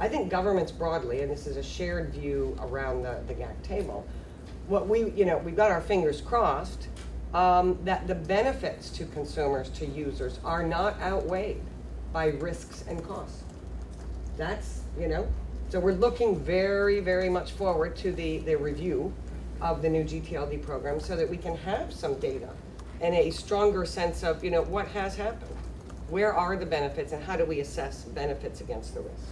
I think governments broadly, and this is a shared view around the, the GAC table, what we, you know, we've got our fingers crossed um, that the benefits to consumers, to users, are not outweighed by risks and costs. That's, you know, so we're looking very, very much forward to the, the review of the new GTLD program so that we can have some data and a stronger sense of, you know, what has happened. Where are the benefits and how do we assess benefits against the risk?